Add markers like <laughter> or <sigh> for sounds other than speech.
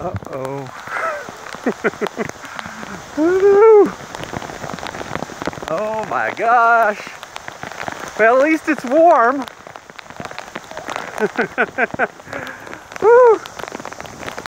Uh-oh. <laughs> oh my gosh. Well, at least it's warm. <laughs>